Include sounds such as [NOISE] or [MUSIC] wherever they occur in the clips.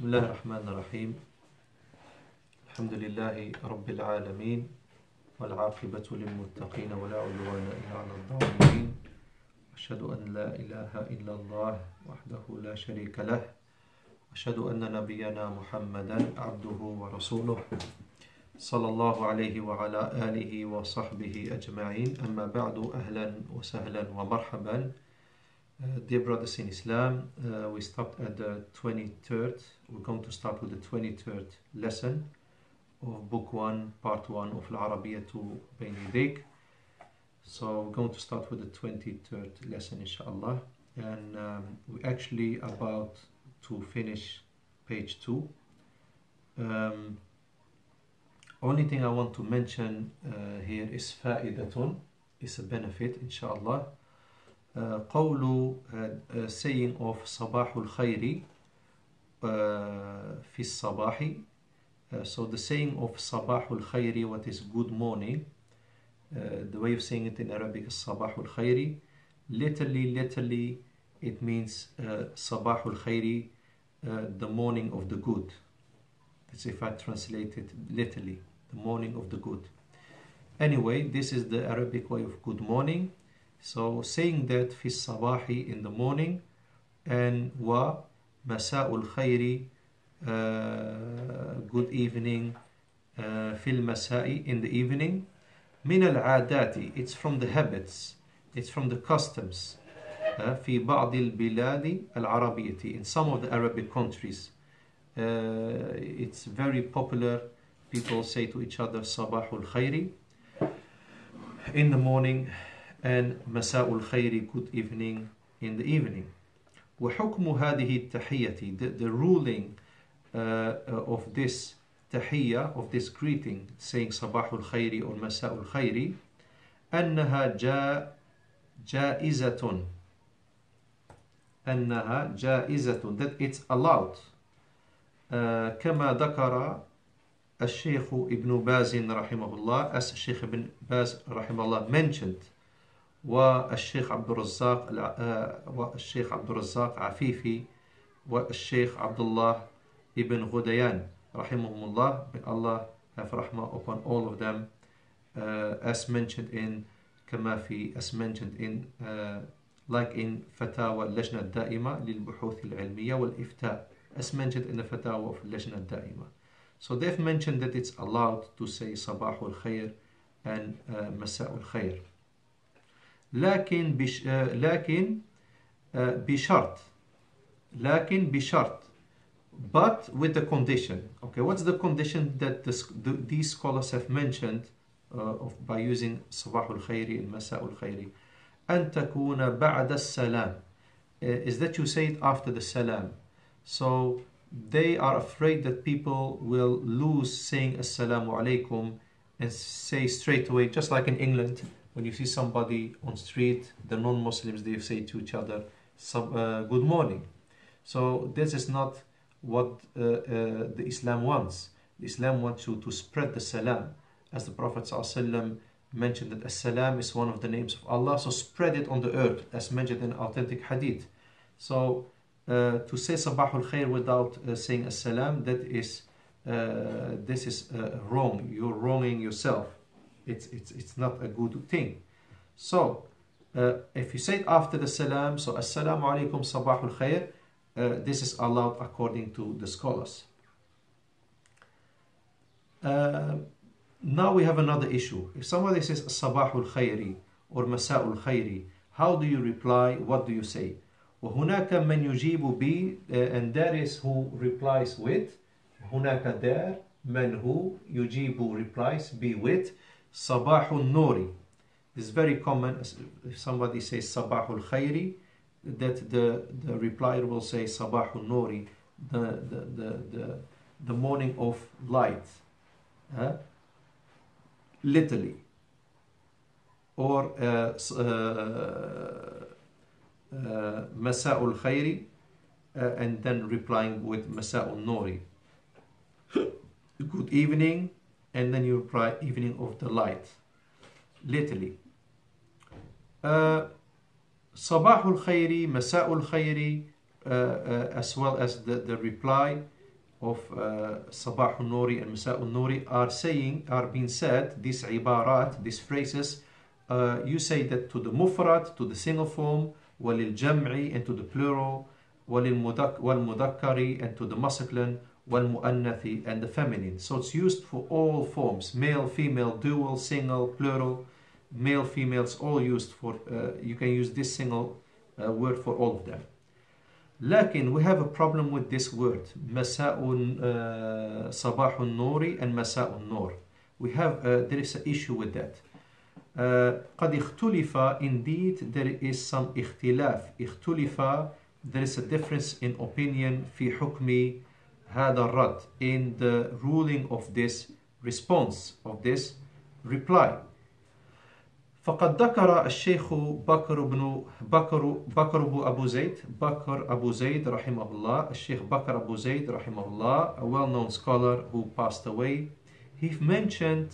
بسم الله الرحمن الرحيم. الحمد لله رب العالمين والعاقبة للمتقين ولا عدوان إلا على الظالمين. أشهد أن لا إله إلا الله وحده لا شريك له. أشهد أن نبينا محمدا عبده ورسوله صلى الله عليه وعلى آله وصحبه أجمعين. أما بعد أهلا وسهلا ومرحبا. Uh, dear brothers in Islam, uh, we stopped at the 23rd. We're going to start with the 23rd lesson of Book 1, Part 1 of Al-Arabiya to Bain. So we're going to start with the 23rd lesson, inshallah. And um, we're actually about to finish page 2. Um, only thing I want to mention uh, here is fa'idatun, It's a benefit, inshallah. Uh, قول uh, uh, saying of صباح الخير في الصباح so the saying of صباح الخير what is good morning the way of saying it in Arabic is صباح الخير literally literally it means صباح الخير the morning of the good that's if I translate it literally the morning of the good anyway this is the Arabic way of good morning So saying that في الصباح in the morning and wa مساء الخير uh, good evening uh, في المساء in the evening من العادات it's from the habits it's from the customs uh, في بعض البلاد العربية in some of the Arabic countries uh, it's very popular people say to each other صباح الخير in the morning and مساء الخير good evening in the evening وحكم هذه التحية the, the ruling uh, of this تحية of this greeting saying صباح الخير or مساء الخير أنها جا جائزة أنها جائزة that it's allowed uh, كما ذكر الشيخ ابن باز رحمه الله as الشيخ ابن باز رحمه الله mentioned والشيخ عبد الرزاق والشيخ عبد الرزاق عفيفي والشيخ عبد الله ابن غديان رحمهم الله Allah have rahmah upon all of them uh, as mentioned in كما في as mentioned in uh, like in فتاوى اللجنة الدائمة للبحوث العلمية والإفتاء as mentioned in the فتاوى of اللجنة الدائمة. So they've mentioned that it's allowed to say صباح الخير and uh, مساء الخير. لكن بش... لكن بشرط لكن بشرط but with the condition okay what's the condition that this, the, these scholars have mentioned uh, of, by using صباح الخير and مساء الخير أن تكون بعد السلام uh, is that you say it after the salam so they are afraid that people will lose saying assalamu alaikum and say straight away just like in England when you see somebody on street the non-muslims they say to each other uh, good morning. So this is not what uh, uh, the islam wants. The islam wants you to spread the salam. As the prophet ﷺ mentioned that as-salam is one of the names of allah so spread it on the earth as mentioned in authentic hadith. So uh, to say sabahul khair without uh, saying as-salam that is uh, this is wrong. You're wronging yourself it's, it's, it's not a good thing. So, uh, if you say it after the salam, so assalamu alaikum sabahul khair, uh, this is allowed according to the scholars. Uh, now we have another issue. If somebody says sabahul khairi or masa'ul khairi, how do you reply? What do you say? وهناك من يجيب ب and that is who replies with هناك there من who يجيب replies be with Sabahul Nuri. This is very common. If somebody says Sabahul Khairi, that the, the replier will say Sabahul Nuri, the, the, the, the, the morning of light. Huh? Literally. Or uh, uh, uh, Khairi uh, and then replying with Masa'ul Nouri. Good evening and then you reply evening of the light literally uh, صباح الخير مساء الخير uh, uh, as well as the, the reply of uh, Sabah al-Nuri and Masa al-Nuri are saying, are being said, these ibarat, these phrases, uh, you say that to the mufrad, to the single form, walil jam'i, and to the plural, walil mudakkari, and to the masculine, wal muannathi, and the feminine. So it's used for all forms, male, female, dual, single, plural, male, females, all used for, uh, you can use this single uh, word for all of them. لكن we have a problem with this word مساء uh, صباح النور and مساء النور we have uh, there is an issue with that uh, قد اختلف indeed there is some اختلاف اختلف there is a difference in opinion في حكم هذا الرد in the ruling of this response of this reply فقد ذكر الشيخ بكر بن بكر بكر بن أبو زيد بكر أبو زيد رحمه الله الشيخ بكر أبو زيد رحمه الله a well-known scholar who passed away he mentioned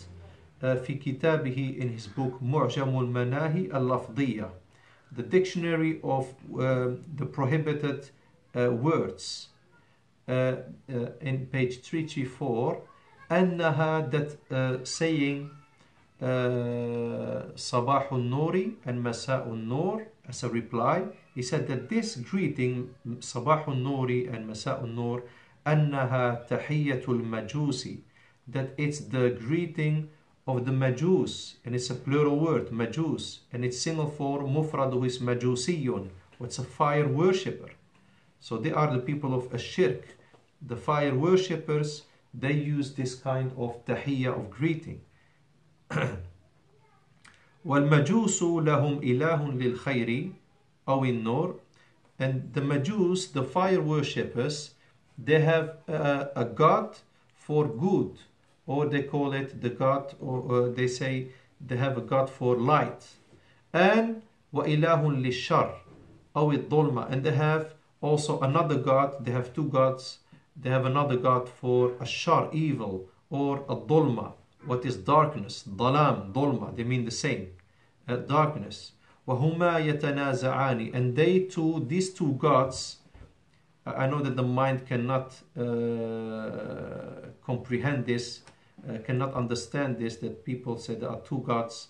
uh, في كتابه in his book معجم المناهي اللفظية the dictionary of uh, the prohibited uh, words uh, uh, in page 334 أنها that uh, saying صباح النور and مساء النور as a reply he said that this greeting صباح النور and مساء النور أنها تحية المجوس that it's the greeting of the Majus and it's a plural word Majus and it's single form مفرد who is Majusiyun what's a fire worshipper so they are the people of Ashirk the fire worshippers they use this kind of tahiyya of greeting والمجوس لهم إله للخير أو النور and the Majus, the fire worshippers, they have a, a god for good, or they call it the god, or, or they say they have a god for light, and وإله للشر أو الظلمة, and they have also another god. They have two gods. They have another god for a shar, evil, or a dhulma, what is darkness, dalam, dolma, they mean the same, uh, darkness. وَهُمَا يَتَنَازَعَانِ And they two, these two gods, I know that the mind cannot uh, comprehend this, uh, cannot understand this, that people say there are two gods.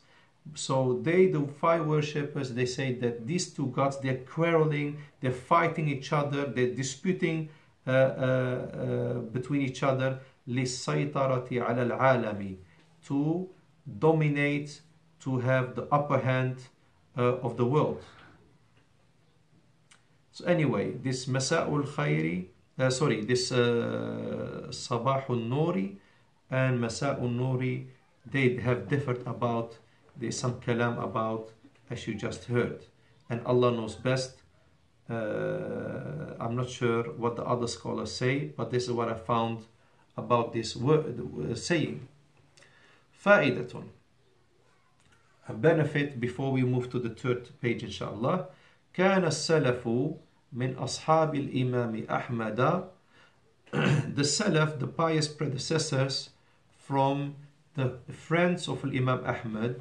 So they, the fire worshippers, they say that these two gods, they're quarreling, they're fighting each other, they're disputing uh, uh, uh, between each other. لِلسَّيْطَرَةِ عَلَى الْعَالَمِ to dominate, to have the upper hand uh, of the world. So anyway, this Masa'ul Khayri, uh, sorry, this uh, Sabahul Nuri and Masa'ul Nuri, they have differed about, there's some kalam about, as you just heard. And Allah knows best. Uh, I'm not sure what the other scholars say, but this is what I found about this word, uh, saying. فائدة a benefit before we move to the third page inshallah كان السلف من أصحاب الإمام أحمد the Salaf, the pious predecessors from the friends of Imam Ahmad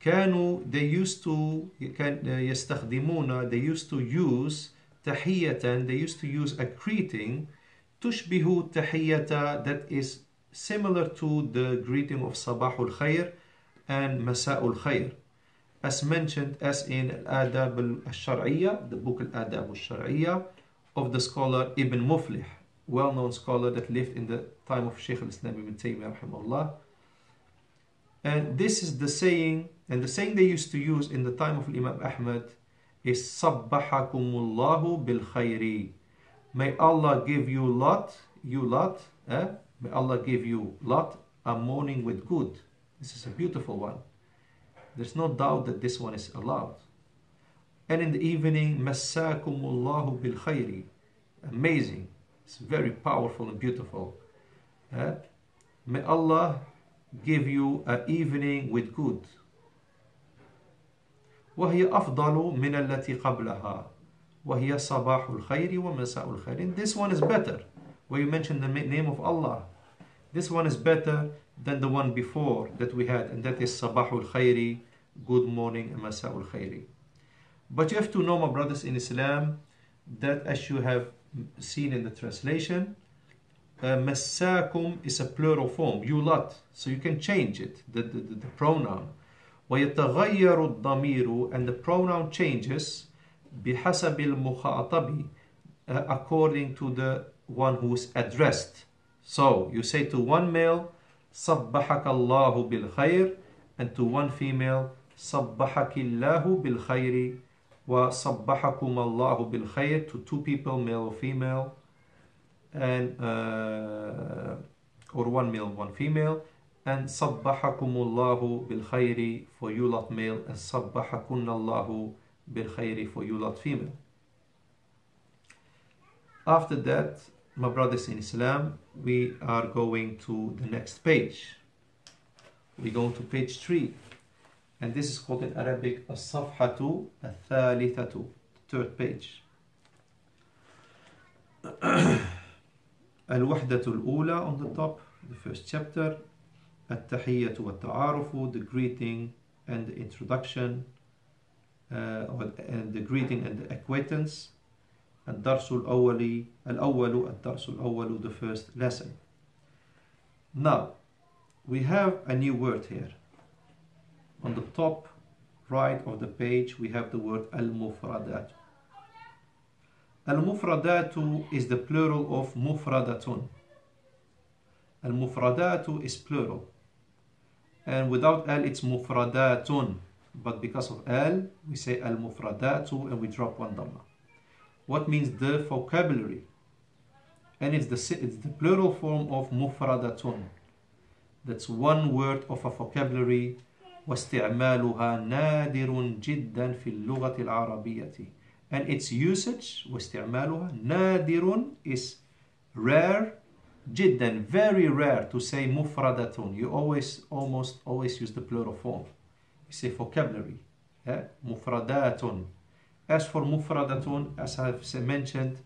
كانوا they used to يستخدمون they used to use تحية they used to use a greeting تشبه تحية that is similar to the greeting of Sabahul Khair and Masa'ul Khair. As mentioned as in Al-Adab al-Shar'iyya, the book Al-Adab al-Shar'iyya of the scholar Ibn Muflih, well-known scholar that lived in the time of Shaykh al-Islam ibn Taymiyyah rahimahullah. and this is the saying, and the saying they used to use in the time of Imam Ahmad is Sabbahakumullahu bil khayri. May Allah give you lot, you lot, eh? May Allah give you lot a morning with good. This is a beautiful one. There's no doubt that this one is allowed. And in the evening, Massakumullahu bil khayri. Amazing. It's very powerful and beautiful. Uh, may Allah give you an evening with good. وهي أفضل من التي قبلها وهي صباح الخير ومساء الخير. And this one is better where you mention the name of Allah. This one is better than the one before that we had, and that is Sabahul Khairi, good morning, and Masa'ul Khairi. But you have to know, my brothers in Islam, that as you have seen in the translation, uh, مساكم is a plural form you lot so you can change it the, the, the, the pronoun ويتغير الضمير and the pronoun changes بحسب المخاطب uh, according to the one who's addressed so you say to one male صبحك الله بالخير and to one female صبحك الله بالخير وصبحكم الله بالخير to two people male or female and uh, or one male one female. And sabbahakumullahu bil khairi for you lot male and sabbahakunnallahu bil khairi for you lot female. After that my brothers in Islam we are going to the next page. We go to page 3 and this is called in Arabic as-safhatu al-thalithatu third page. [CLEARS THROAT] الوحدة الأولى on the top the first chapter التحية والتعارف the greeting and the introduction uh, and the greeting and the acquaintance الدرس الأول الأول الدرس الأول the first lesson now we have a new word here on the top right of the page we have the word al-mufradat al-mufradatu is the plural of mufradatun al-mufradatu is plural and without al it's mufradatun but because of al we say al-mufradatu and we drop one dhamma what means the vocabulary and it's the, it's the plural form of mufradatun that's one word of a vocabulary واستعمالها نادر جدا في اللغة العربية and its usage واستعمالها نادر is rare جدا very rare to say مفردة you always almost always use the plural form you say vocabulary yeah? مفردات as for مفردة as I've mentioned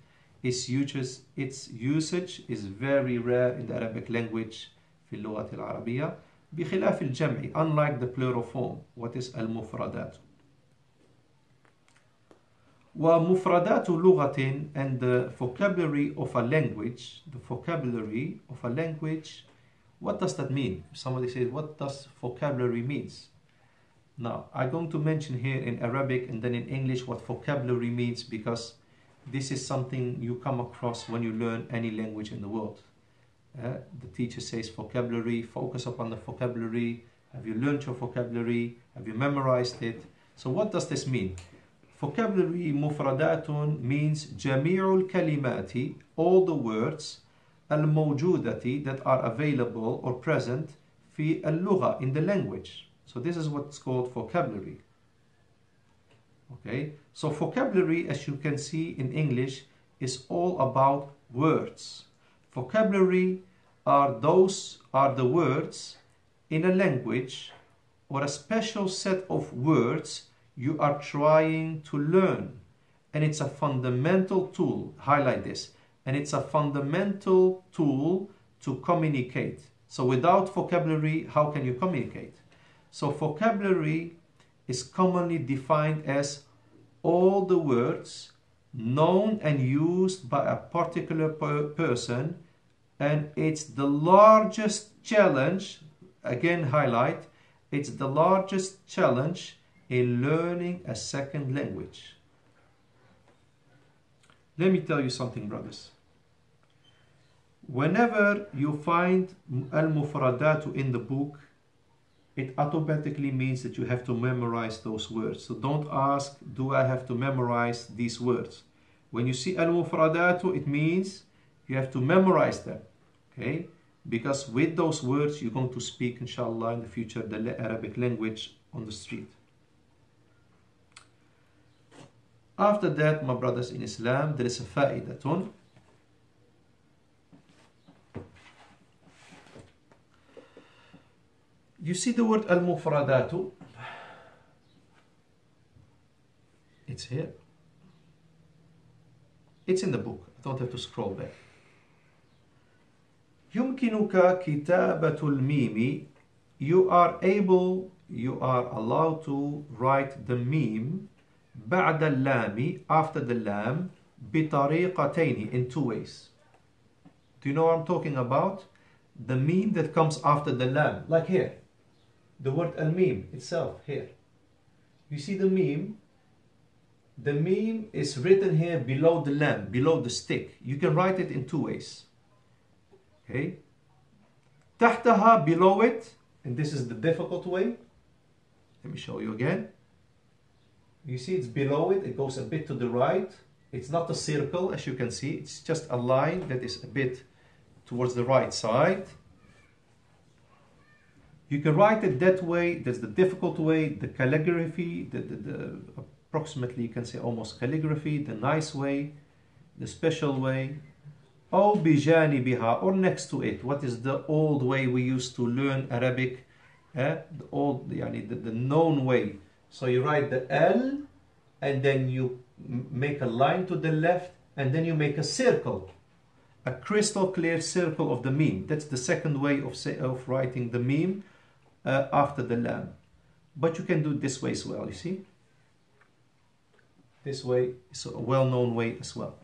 its usage, its usage is very rare in the Arabic language في اللغة العربية بخلاف الجمع unlike the plural form what is المفردات ومفردات لغة and the vocabulary of a language the vocabulary of a language what does that mean somebody says what does vocabulary means now I'm going to mention here in Arabic and then in English what vocabulary means because this is something you come across when you learn any language in the world uh, the teacher says vocabulary focus upon the vocabulary have you learned your vocabulary have you memorized it so what does this mean vocabulary مفردات means جميع الكلمات all the words الموجودة that are available or present في اللغة in the language so this is what's called vocabulary okay so vocabulary as you can see in English is all about words vocabulary are those are the words in a language or a special set of words you are trying to learn. And it's a fundamental tool highlight this and it's a fundamental tool to communicate. So without vocabulary how can you communicate? So vocabulary is commonly defined as all the words known and used by a particular per person and it's the largest challenge again highlight it's the largest challenge in learning a second language let me tell you something brothers whenever you find al-mufradatu in the book it automatically means that you have to memorize those words. So don't ask, do I have to memorize these words? When you see al-mufradatu, it means you have to memorize them. Okay? Because with those words, you're going to speak, inshallah, in the future, the Arabic language on the street. After that, my brothers in Islam, there is a fa'idatun. You see the word al-mufradatu? It's here. It's in the book. I don't have to scroll back. يمكنك كتابة الميم You are able, you are allowed to write the meme بعد اللام after the lam بطريقتين in two ways. Do you know what I'm talking about? The meme that comes after the lam, like here. The word al meme itself here. You see the meme? The meme is written here below the lam, below the stick. You can write it in two ways. Okay? تحتها below it, and this is the difficult way. Let me show you again. You see it's below it, it goes a bit to the right. It's not a circle as you can see, it's just a line that is a bit towards the right side. You can write it that way, that's the difficult way, the calligraphy, the, the, the approximately you can say almost calligraphy, the nice way, the special way, أو بجانبها or next to it. What is the old way we used to learn Arabic? Eh? The old, yani the, the known way. So you write the L and then you make a line to the left and then you make a circle, a crystal clear circle of the meme. That's the second way of, say, of writing the meme uh, after the lam. But you can do this way as well, you see? This way is a well-known way as well.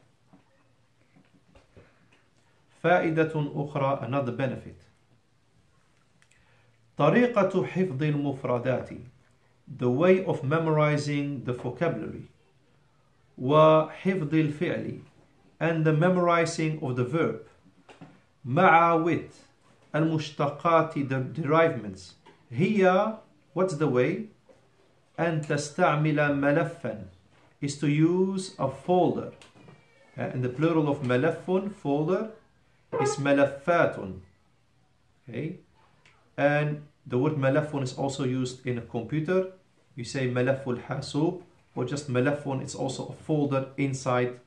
فائدة أخرى another benefit طريقة حفظ المفردات the way of memorizing the vocabulary وحفظ الفعل and the memorizing of the verb مع with المشتقات the derivements هي what's the way أن تستعمل ملفا is to use a folder uh, in the plural of ملف folder is ملفات okay and the word ملف is also used in a computer you say malaful hasub or just malafun. It's also a folder inside,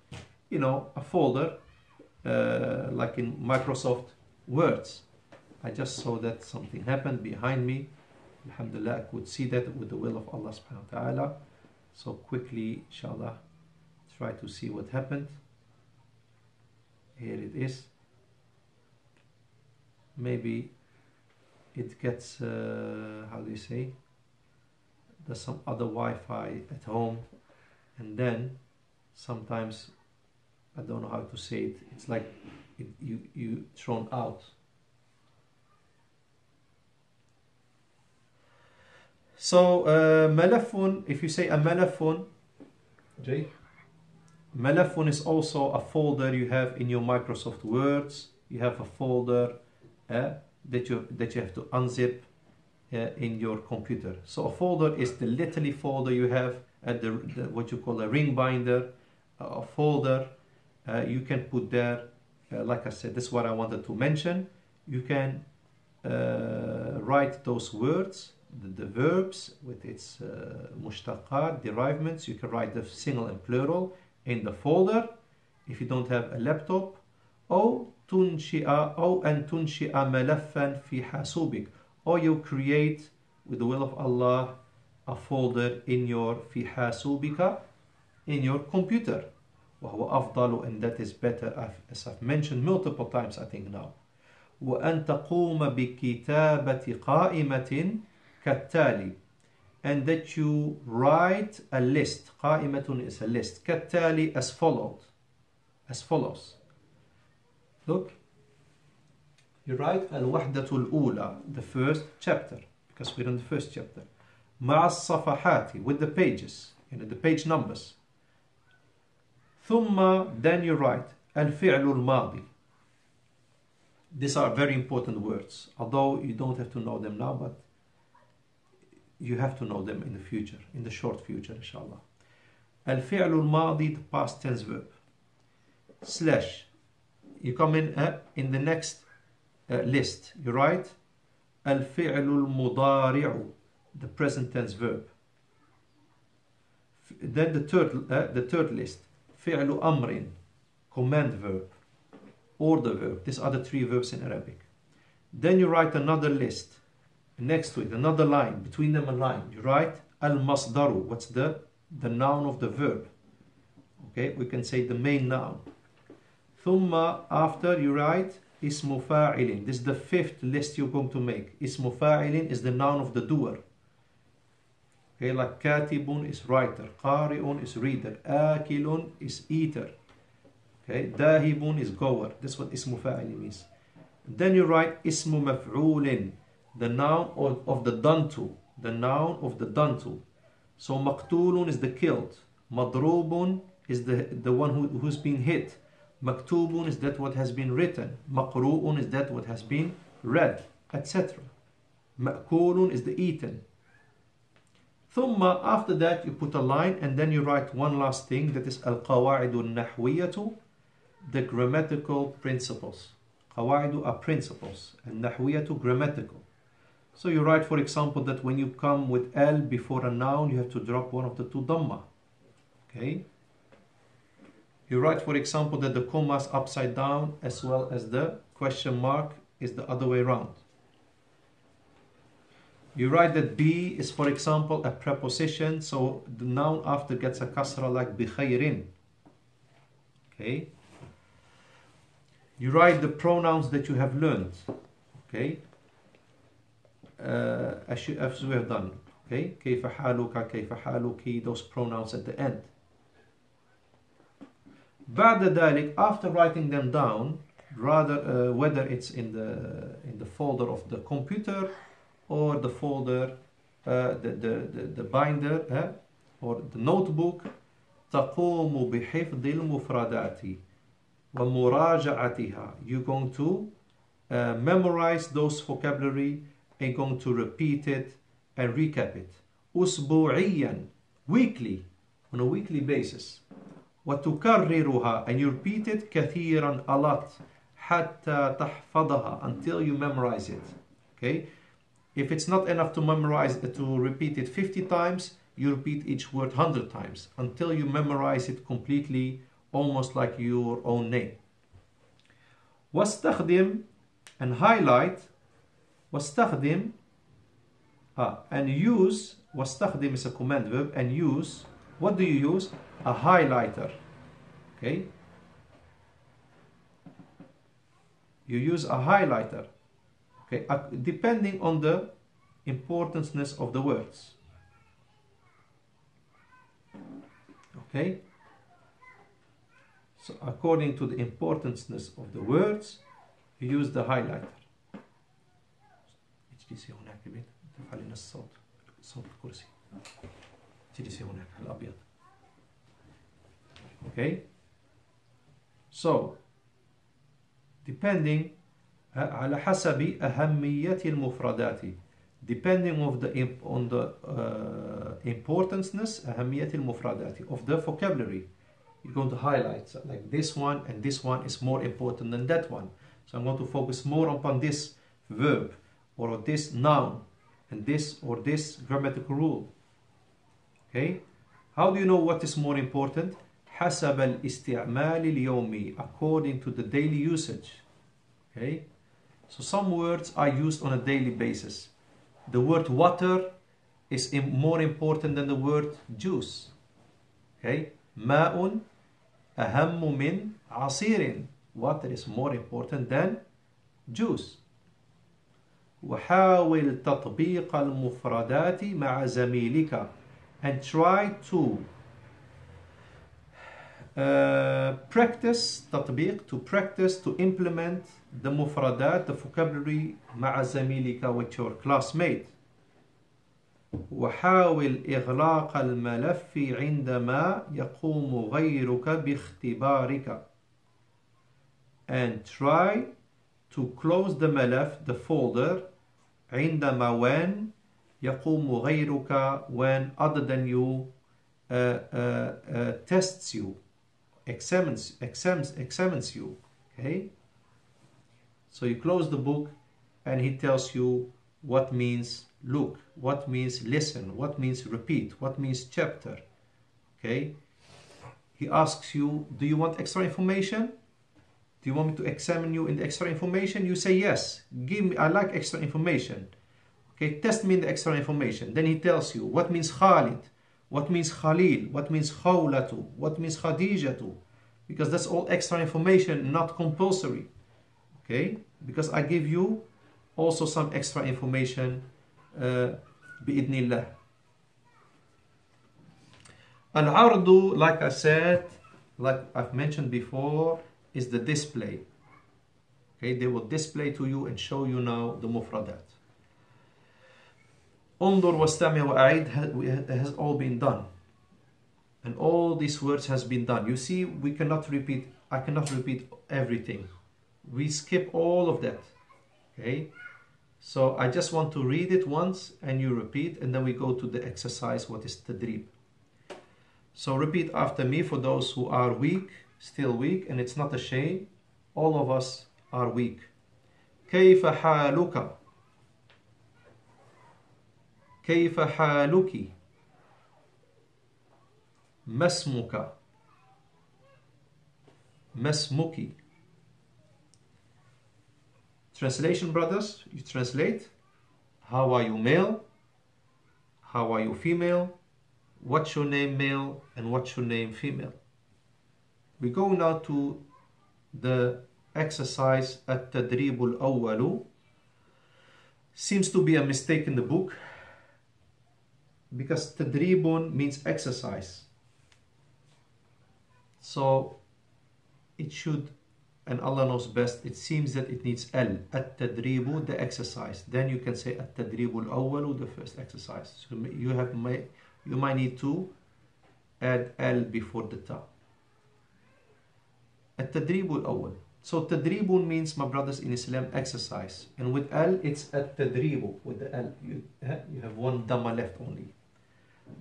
you know, a folder uh, like in Microsoft Words. I just saw that something happened behind me. Alhamdulillah, I could see that with the will of Allah subhanahu wa ta'ala. So quickly, inshallah, try to see what happened. Here it is. Maybe it gets, uh, how do you say, there's some other Wi-Fi at home. And then sometimes I don't know how to say it it's like it, you you thrown out. So uh, malafun if you say a malafun Jay? Malafun is also a folder you have in your Microsoft Words. You have a folder uh, that you that you have to unzip in your computer. So a folder is the literally folder you have at the, the what you call a ring binder, a folder. Uh, you can put there, uh, like I said, this is what I wanted to mention. You can uh, write those words, the, the, verbs with its uh, mushtaqat, derivements. You can write the single and plural in the folder. If you don't have a laptop, or تنشئ أو أن تنشئ ملفا في حاسوبك or you create with the will of Allah a folder in your في حاسوبك in your computer وهو أفضل and that is better as I've mentioned multiple times I think now وأن تقوم بكتابة قائمة كالتالي and that you write a list قائمة is a list كالتالي as followed as follows Look, you write الوحدة الأولى, the first chapter, because we're in the first chapter. مع الصفحات, with the pages, you know, the page numbers. ثم, then you write الفعل الماضي. These are very important words, although you don't have to know them now, but you have to know them in the future, in the short future, inshallah. الفعل الماضي, the past tense verb. Slash, you come in uh, in the next uh, list you write الفعل المضارع the present tense verb then the third uh, the third list فعل أمر command verb order verb these are the three verbs in Arabic then you write another list next to it another line between them a line you write al-masdaru what's the the noun of the verb okay we can say the main noun ثم after you write اسم فاعل this is the fifth list you're going to make اسم فاعل is the noun of the doer okay like كاتب is writer قارئ is reader آكل is eater Okay, dahibun is goer. That's what ismu fa'ili means. Then you write ismu maf'ulin, the noun of, of the done to, the noun of the done to. So maqtulun is the killed. Madrubun is the, the one who, who's been hit. Maktubun is that what has been written. Maqru'un is that what has been read, etc. Ma'kulun is the eaten. Thumma, after that you put a line and then you write one last thing that is al-qawa'idu nahwiyatu, the grammatical principles. Qawa'idu are principles and nahwiyatu grammatical. So you write for example that when you come with al before a noun you have to drop one of the two dhamma. Okay? You write, for example, that the comma is upside down as well as the question mark is the other way around. You write that be is, for example, a preposition, so the noun after gets a kasra like bikhayrin. Okay. You write the pronouns that you have learned. Okay. Uh, as, you, as we have done. Okay. كيف حالك كيف حالك those pronouns at the end. بعد ذلك after writing them down rather uh, whether it's in the in the folder of the computer or the folder uh, the, the, the, the binder uh, or the notebook تقوم بحفظ المفردات ومراجعتها you're going to uh, memorize those vocabulary and going to repeat it and recap it أسبوعيا weekly on a weekly basis وتكررها and you repeat it كثيرا a lot حتى تحفظها until you memorize it okay if it's not enough to memorize to repeat it 50 times you repeat each word 100 times until you memorize it completely almost like your own name واستخدم and highlight واستخدم ah, and use واستخدم is a command verb and use what do you use a highlighter okay you use a highlighter okay uh, depending on the importanceness of the words okay so according to the importanceness of the words you use the highlighter اجلسي هناك بيت تفعلين الصوت صوت الكرسي اجلسي هناك الابيض okay so depending على حسب أهمية المفردات depending of the on the uh, importanceness أهمية المفردات of the vocabulary you're going to highlight so like this one and this one is more important than that one so I'm going to focus more upon this verb or this noun and this or this grammatical rule okay how do you know what is more important حسب الاستعمال اليومي according to the daily usage okay so some words are used on a daily basis the word water is more important than the word juice okay ماء أهم من عصير water is more important than juice وحاول تطبيق المفردات مع زميلك and try to uh, practice تطبيق to practice to implement the مفردات the vocabulary مع زميلك with your classmate وحاول إغلاق الملف عندما يقوم غيرك باختبارك and try to close the ملف the folder عندما when يقوم غيرك when other than you uh, uh, uh, tests you examines, examines, examines you. Okay? So you close the book and he tells you what means look, what means listen, what means repeat, what means chapter. Okay? He asks you, do you want extra information? Do you want me to examine you in the extra information? You say yes. Give me I like extra information. Okay, test me in the extra information. Then he tells you what means Khalid, what means Khalil, what means Khawlatu, what means Khadijatu, because that's all extra information, not compulsory. Okay, because I give you also some extra information uh, Al-ardu, like I said, like I've mentioned before, is the display. Okay, they will display to you and show you now the mufradat. انظر واستمع وأعيد has all been done. And all these words has been done. You see, we cannot repeat, I cannot repeat everything. We skip all of that. Okay? So I just want to read it once and you repeat and then we go to the exercise, what is tadrib. So repeat after me for those who are weak, still weak, and it's not a shame. All of us are weak. كيف حالك كيف حالك ما اسمك ما اسمك Translation brothers, you translate how are you male, how are you female, what's your name male and what's your name female. We go now to the exercise التدريب الأول seems to be a mistake in the book because tadribun means exercise. So it should, and Allah knows best, it seems that it needs al, at-tadribu, the exercise. Then you can say at-tadribu al the first exercise. So you have may you might need to add al before the ta. At-tadribu al So tadribun means, my brothers in Islam, exercise. And with al, it's at-tadribu. With the al, you, eh, you have one dhamma left only.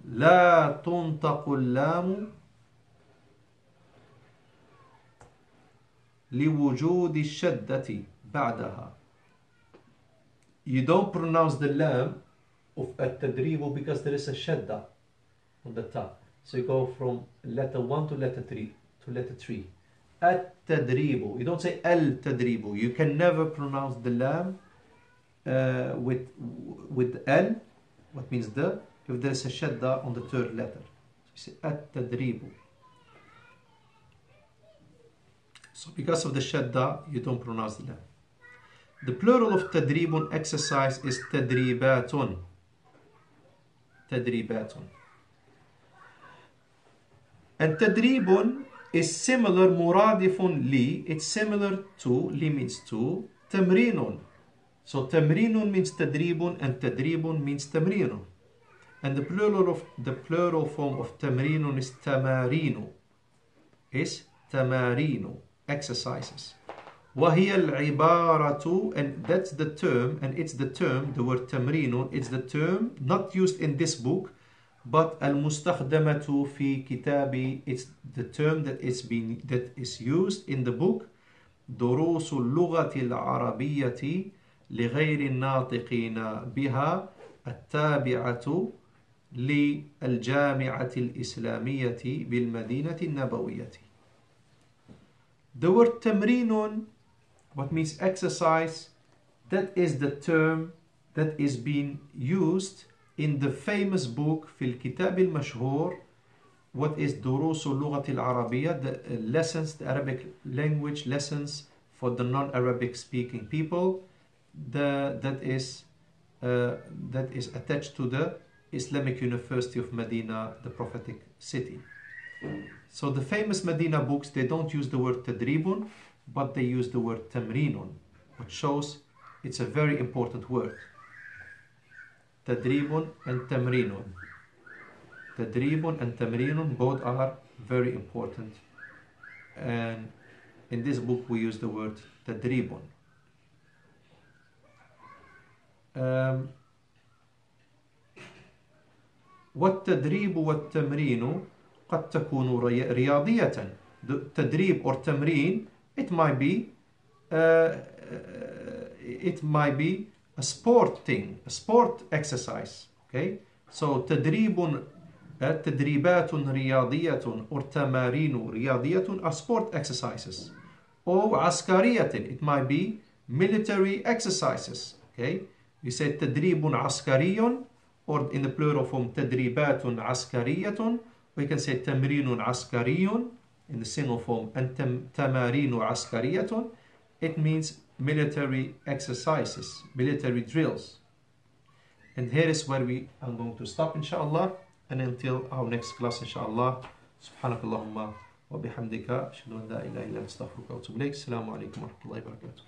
لا تنطق اللام لوجود الشدة بعدها You don't pronounce the lam of التدريب because there is a shadda on the top. So you go from letter 1 to letter 3 to letter 3. التدريب You don't say التدريب You can never pronounce the lam uh, with with L, what means the, if there is a shadda on the third letter. So we say at-tadribu. So because of the shadda, you don't pronounce the letter. The plural of tadribun exercise is tadribatun. Tadribatun. And tadribun is similar, muradifun li, it's similar to, li means to, tamrinun. So tamrinun means tadribun and tadribun means tamrinun. And the plural of the plural form of tamrinun is tamarinu. Is tamarinu exercises. وهي العبارة and that's the term and it's the term the word تمرين it's the term not used in this book but المستخدمة في كتاب it's the term that is being that is used in the book دروس اللغة العربية لغير الناطقين بها التابعة للجامعة الإسلامية بالمدينة النبوية The word tamrinun, what means exercise, that is the term that is being used in the famous book في الكتاب المشهور what is دروس اللغة العربية the lessons the Arabic language lessons for the non-Arabic speaking people the, that is uh, that is attached to the Islamic University of Medina the prophetic city so the famous Medina books, they don't use the word tadribun, but they use the word tamrinun, which shows it's a very important word. Tadribun and tamrinun. Tadribun and tamrinun both are very important. And in this book we use the word tadribun. Um, والتدريب والتمرين قد تكون رياضية تدريب or تمرين it might be uh, it might be a sport thing a sport exercise okay so تدريب تدريبات رياضية or تمارين رياضية are sport exercises or عسكرية it might be military exercises okay you say تدريب عسكري or in the plural form تدريبات عسكرية we can say تمرين عسكري in the single form and تمارين عسكرية it means military exercises military drills and here is where we are going to stop inshallah and until our next class inshallah سبحانك اللهم وبحمدك أشهد أن لا إله إلا أنت أستغفرك وأتوب إليك السلام عليكم ورحمة الله وبركاته